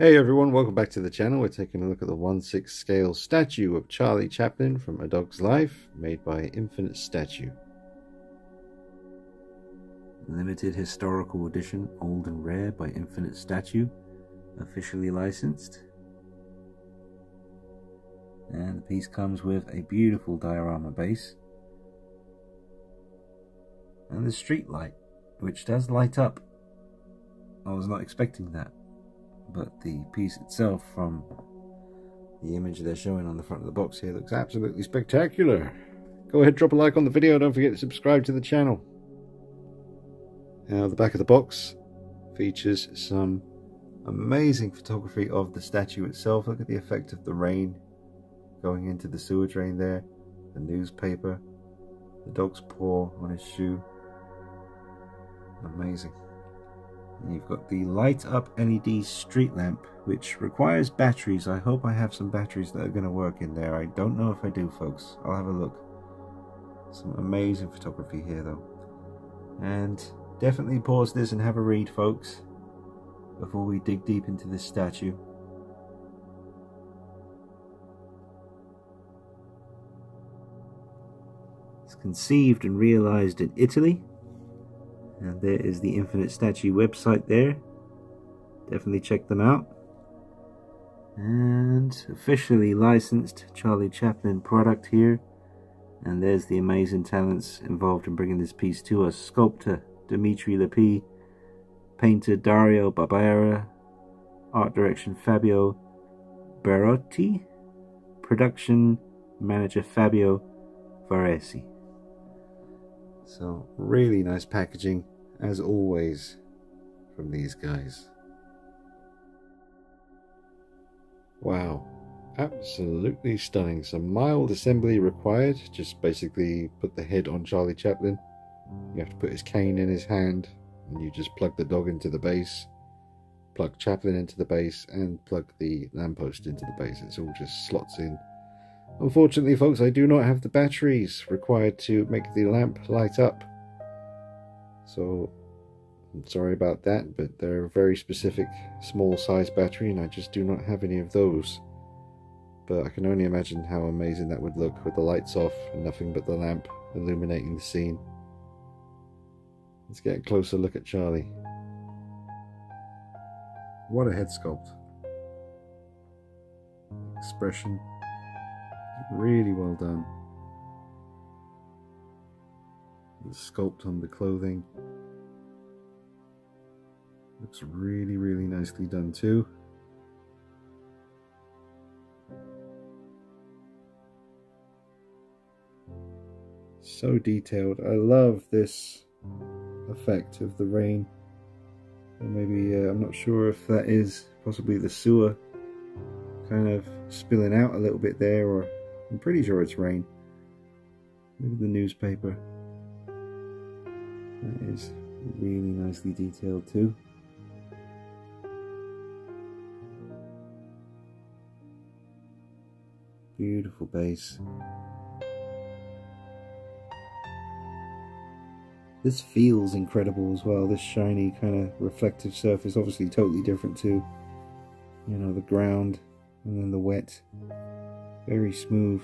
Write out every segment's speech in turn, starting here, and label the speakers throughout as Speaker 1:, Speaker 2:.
Speaker 1: Hey everyone, welcome back to the channel. We're taking a look at the 1-6 scale statue of Charlie Chaplin from A Dog's Life, made by Infinite Statue. Limited historical edition, old and rare by Infinite Statue, officially licensed. And the piece comes with a beautiful diorama base and the street light, which does light up. I was not expecting that, but the piece itself from the image they're showing on the front of the box here looks absolutely spectacular. Go ahead, drop a like on the video, don't forget to subscribe to the channel. Now the back of the box features some amazing photography of the statue itself. Look at the effect of the rain going into the sewer drain there, the newspaper, the dog's paw on his shoe. Amazing. And you've got the light up LED street lamp, which requires batteries. I hope I have some batteries that are going to work in there. I don't know if I do, folks. I'll have a look. Some amazing photography here, though. And definitely pause this and have a read, folks, before we dig deep into this statue. It's conceived and realized in Italy and there is the Infinite Statue website there. Definitely check them out. And officially licensed Charlie Chaplin product here. And there's the amazing talents involved in bringing this piece to us. Sculptor Dimitri Lepi, painter Dario Barbera, art direction Fabio Barotti, production manager Fabio Varesi. So really nice packaging as always from these guys. Wow, absolutely stunning. Some mild assembly required. Just basically put the head on Charlie Chaplin. You have to put his cane in his hand and you just plug the dog into the base, plug Chaplin into the base and plug the lamppost into the base. It's all just slots in. Unfortunately folks, I do not have the batteries required to make the lamp light up. So I'm sorry about that, but they're a very specific small size battery and I just do not have any of those. But I can only imagine how amazing that would look with the lights off and nothing but the lamp illuminating the scene. Let's get a closer look at Charlie. What a head sculpt. Expression. Really well done. Sculpt on the clothing. Looks really, really nicely done too. So detailed. I love this effect of the rain. Or maybe, uh, I'm not sure if that is possibly the sewer kind of spilling out a little bit there, or I'm pretty sure it's rain. At the newspaper. That is really nicely detailed too. Beautiful base. This feels incredible as well, this shiny kind of reflective surface, obviously totally different to, you know, the ground and then the wet. Very smooth.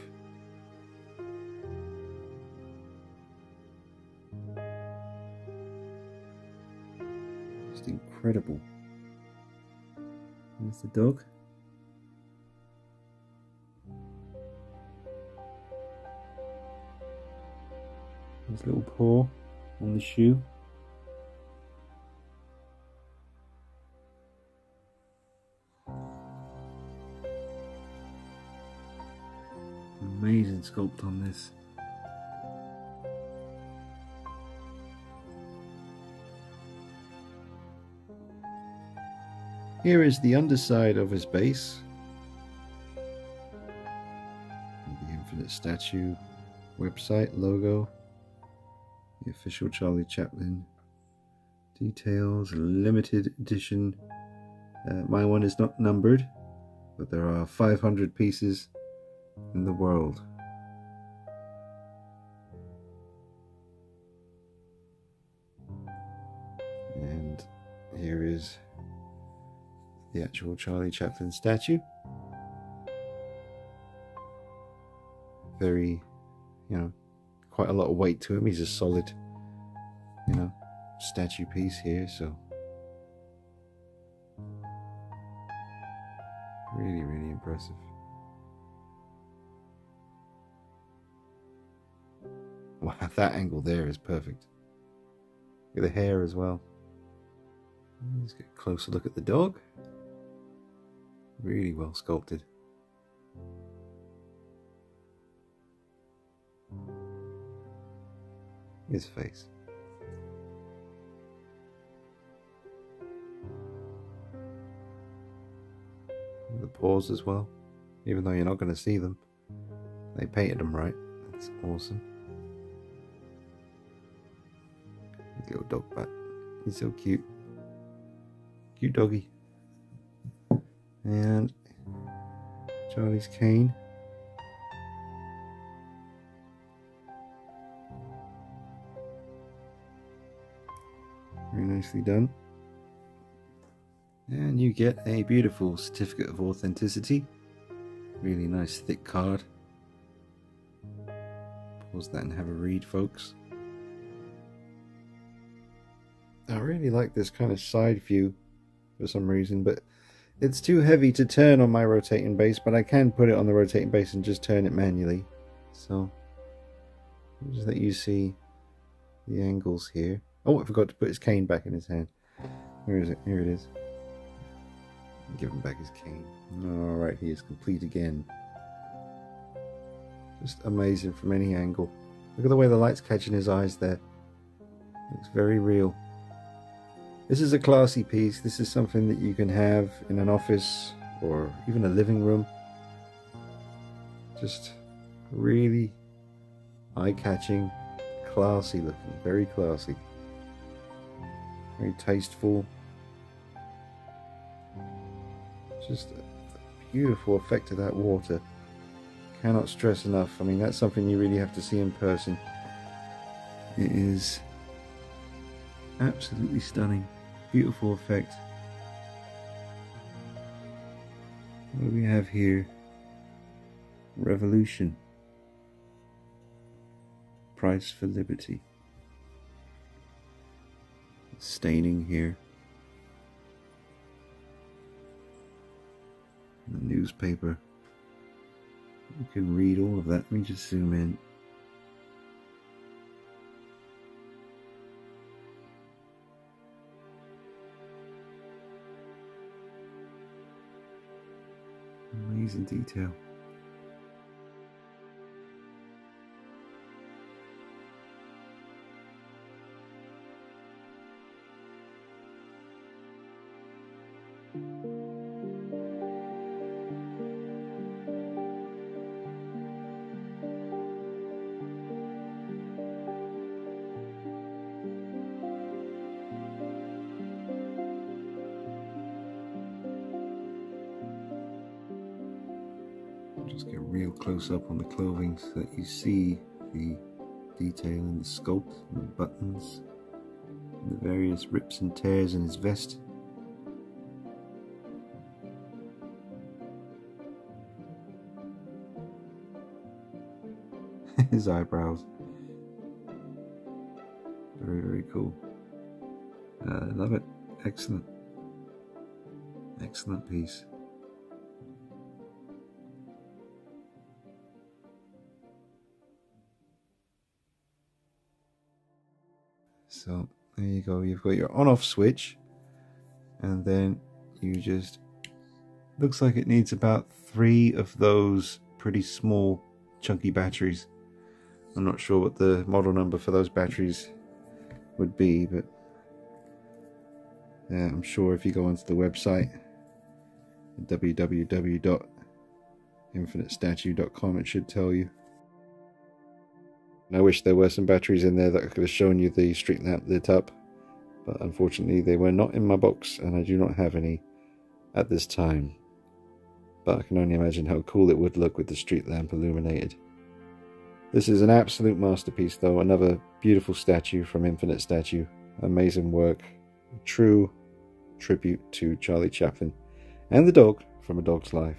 Speaker 1: Incredible. There's the dog. His little paw on the shoe. Amazing sculpt on this. Here is the underside of his base. The Infinite Statue website logo the official Charlie Chaplin details, limited edition. Uh, my one is not numbered, but there are 500 pieces in the world. And here is the actual Charlie Chaplin statue. Very, you know, quite a lot of weight to him. He's a solid, you know, statue piece here, so really, really impressive. Wow, that angle there is perfect. Look at the hair as well. Let's get a closer look at the dog. Really well sculpted. His face. The paws as well, even though you're not going to see them. They painted them right. That's awesome. Little dog butt. He's so cute. Cute doggy. And Charlie's cane. Very nicely done. And you get a beautiful certificate of authenticity. Really nice thick card. Pause that and have a read, folks. I really like this kind of side view for some reason, but it's too heavy to turn on my rotating base, but I can put it on the rotating base and just turn it manually. So, just that you see the angles here. Oh, I forgot to put his cane back in his hand. Where is it? Here it is. Give him back his cane. Alright, he is complete again. Just amazing from any angle. Look at the way the light's catching his eyes there. Looks very real. This is a classy piece. This is something that you can have in an office or even a living room. Just really eye-catching, classy looking, very classy. Very tasteful. Just a beautiful effect of that water. Cannot stress enough. I mean, that's something you really have to see in person. It is absolutely stunning beautiful effect. What do we have here? Revolution. Price for liberty. Staining here. The newspaper. You can read all of that. Let me just zoom in. Amazing detail. Just get real close up on the clothing so that you see the detail in the sculpt and the buttons and the various rips and tears in his vest. his eyebrows. Very, very cool. I uh, love it. Excellent. Excellent piece. So there you go. You've got your on-off switch, and then you just looks like it needs about three of those pretty small, chunky batteries. I'm not sure what the model number for those batteries would be, but yeah, I'm sure if you go onto the website www.infinitestatue.com, it should tell you. I wish there were some batteries in there that I could have shown you the street lamp lit up, but unfortunately they were not in my box and I do not have any at this time. But I can only imagine how cool it would look with the street lamp illuminated. This is an absolute masterpiece though, another beautiful statue from Infinite Statue. Amazing work, true tribute to Charlie Chaplin. and the dog from A Dog's Life.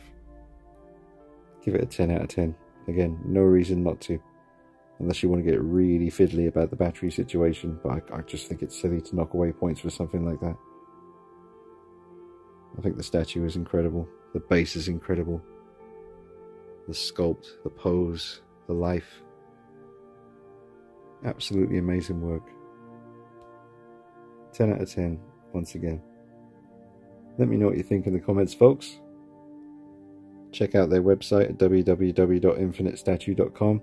Speaker 1: Give it a 10 out of 10. Again, no reason not to. Unless you want to get really fiddly about the battery situation, but I, I just think it's silly to knock away points for something like that. I think the statue is incredible. The base is incredible. The sculpt, the pose, the life. Absolutely amazing work. 10 out of 10, once again. Let me know what you think in the comments, folks. Check out their website at www.infinitestatue.com.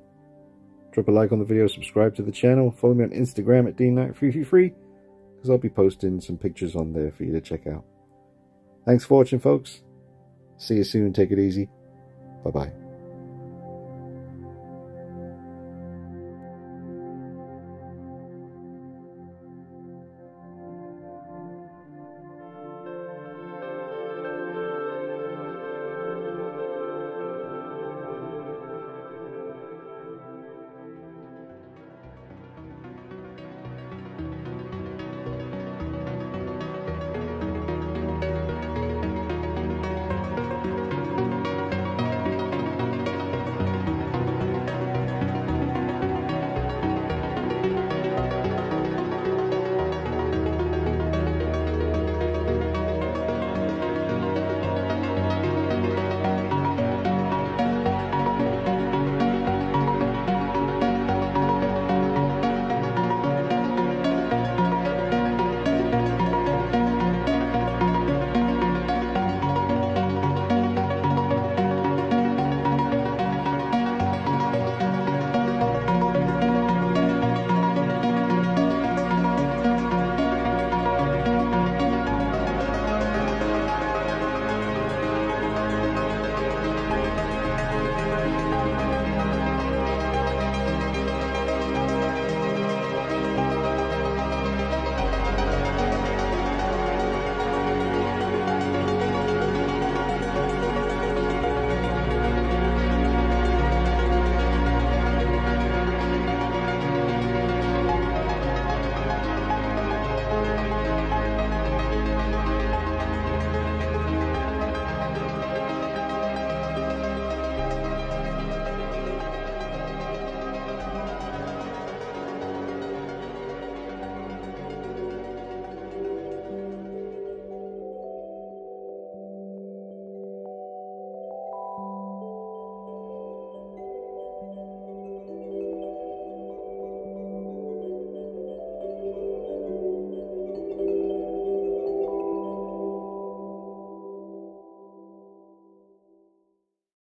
Speaker 1: Drop a like on the video, subscribe to the channel, follow me on Instagram at dknight333 because I'll be posting some pictures on there for you to check out. Thanks for watching, folks. See you soon. Take it easy. Bye-bye.